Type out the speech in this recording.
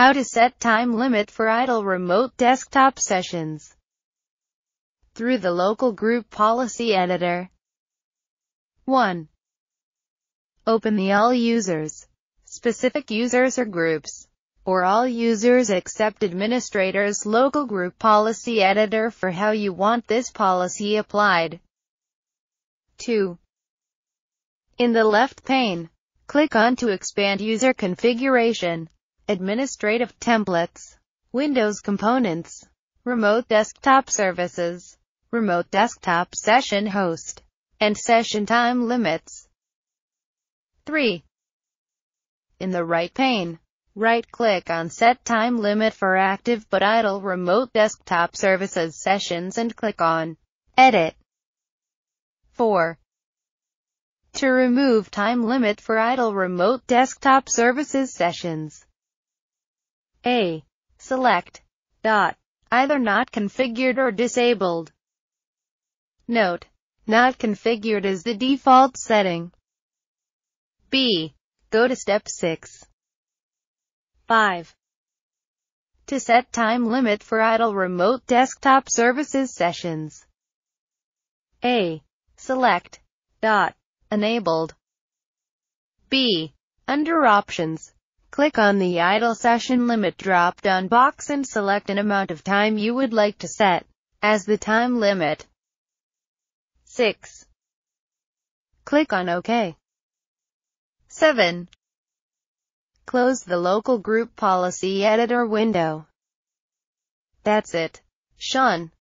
How to set time limit for idle remote desktop sessions through the local group policy editor. 1. Open the All Users, Specific Users or Groups, or All Users except Administrators local group policy editor for how you want this policy applied. 2. In the left pane, click on to expand user configuration, administrative templates, Windows components, remote desktop services, remote desktop session host, and session time limits. 3. In the right pane, right-click on Set Time Limit for active but idle remote desktop services sessions and click on Edit. 4. To remove time limit for idle remote desktop services sessions. A. Select. Dot. Either not configured or disabled. Note. Not configured is the default setting. B. Go to step 6. 5. To set time limit for idle remote desktop services sessions. A. Select. Dot. Enabled. B. Under Options. Click on the Idle Session Limit drop-down box and select an amount of time you would like to set as the time limit. 6. Click on OK. 7. Close the local group policy editor window. That's it. Shawn.